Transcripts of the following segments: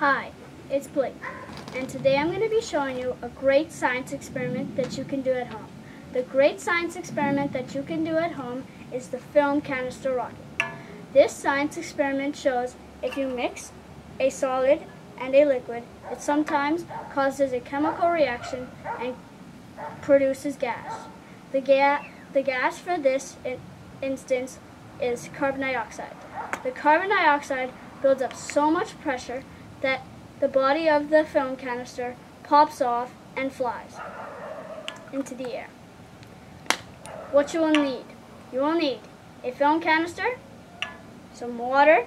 Hi, it's Blake, and today I'm going to be showing you a great science experiment that you can do at home. The great science experiment that you can do at home is the film canister rocket. This science experiment shows if you mix a solid and a liquid, it sometimes causes a chemical reaction and produces gas. The, ga the gas for this in instance is carbon dioxide. The carbon dioxide builds up so much pressure that the body of the film canister pops off and flies into the air. What you will need. You will need a film canister, some water,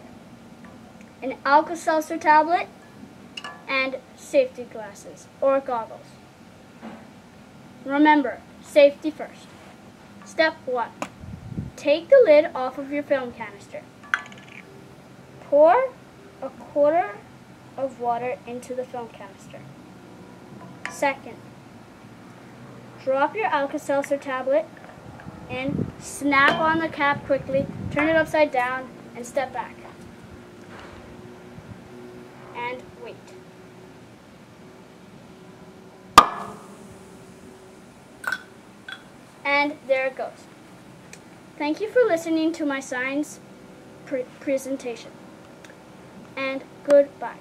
an Alka-Seltzer tablet, and safety glasses or goggles. Remember, safety first. Step 1. Take the lid off of your film canister. Pour a quarter of water into the film canister. Second, drop your Alka-Seltzer tablet in, snap on the cap quickly, turn it upside down, and step back. And wait. And there it goes. Thank you for listening to my science pre presentation. And goodbye.